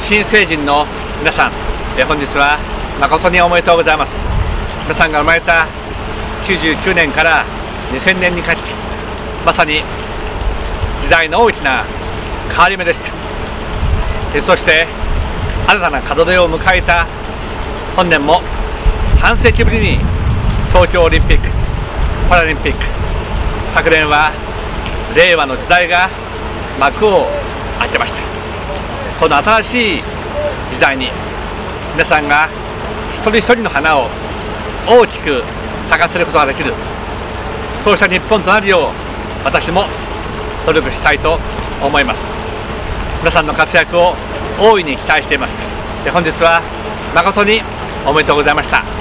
新成人の皆さんえ本日は誠におめでとうございます。皆さんが生まれた99年から2000年にかけてまさに時代の大きな変わり目でした。えそして新たな門出を迎えた本年も半世紀ぶりに東京オリンピック・パラリンピック。昨年は令和の時代が幕を開けました。この新しい時代に皆さんが一人一人の花を大きく咲かせることができるそうした日本となるよう私も努力したいと思います。皆さんの活躍を大いに期待しています。本日は誠におめでとうございました。